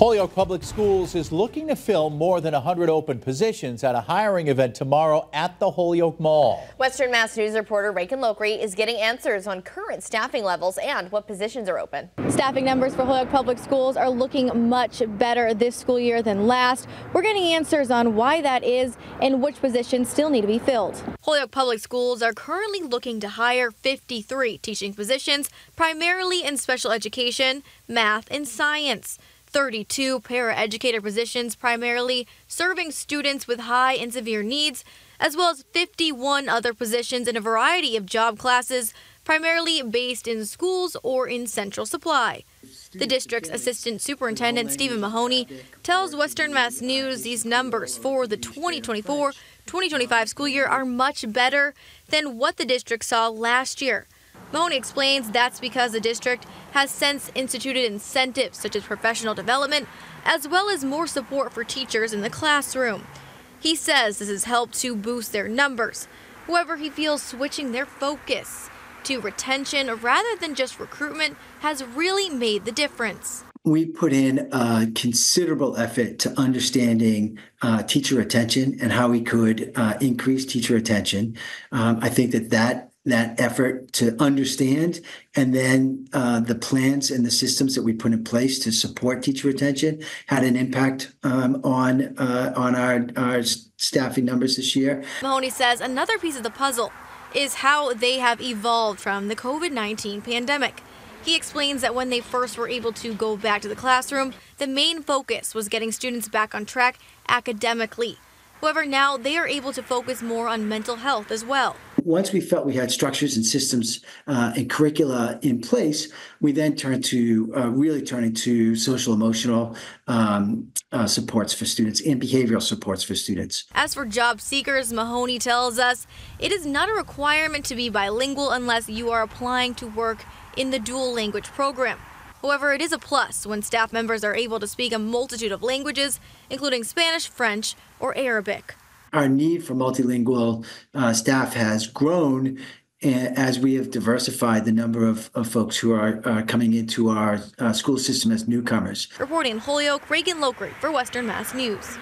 Holyoke Public Schools is looking to fill more than 100 open positions at a hiring event tomorrow at the Holyoke Mall. Western Mass News reporter Reagan Lokri is getting answers on current staffing levels and what positions are open. Staffing numbers for Holyoke Public Schools are looking much better this school year than last. We're getting answers on why that is and which positions still need to be filled. Holyoke Public Schools are currently looking to hire 53 teaching positions, primarily in special education, math, and science. 32 paraeducator positions, primarily serving students with high and severe needs, as well as 51 other positions in a variety of job classes, primarily based in schools or in central supply. The district's assistant superintendent, Stephen Mahoney, tells Western Mass News these numbers for the 2024 2025 school year are much better than what the district saw last year. Mahoney explains that's because the district has since instituted incentives such as professional development, as well as more support for teachers in the classroom. He says this has helped to boost their numbers. However, he feels switching their focus to retention rather than just recruitment has really made the difference. We put in a considerable effort to understanding uh, teacher retention and how we could uh, increase teacher retention. Um, I think that that that effort to understand and then uh, the plans and the systems that we put in place to support teacher retention had an impact um, on uh, on our, our staffing numbers this year. Mahoney says another piece of the puzzle is how they have evolved from the COVID-19 pandemic. He explains that when they first were able to go back to the classroom, the main focus was getting students back on track academically. However, now they are able to focus more on mental health as well. Once we felt we had structures and systems uh, and curricula in place, we then turned to uh, really turning to social emotional um, uh, supports for students and behavioral supports for students. As for job seekers, Mahoney tells us it is not a requirement to be bilingual unless you are applying to work in the dual language program. However, it is a plus when staff members are able to speak a multitude of languages, including Spanish, French, or Arabic. Our need for multilingual uh, staff has grown as we have diversified the number of, of folks who are uh, coming into our uh, school system as newcomers. Reporting in Holyoke, Reagan Lokri for Western Mass News.